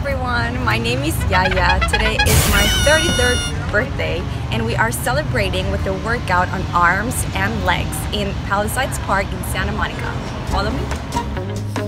everyone, my name is Yaya. Today is my 33rd birthday and we are celebrating with a workout on arms and legs in Palisades Park in Santa Monica. Follow me.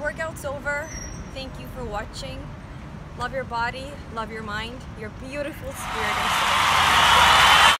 Workout's over. Thank you for watching. Love your body, love your mind, your beautiful spirit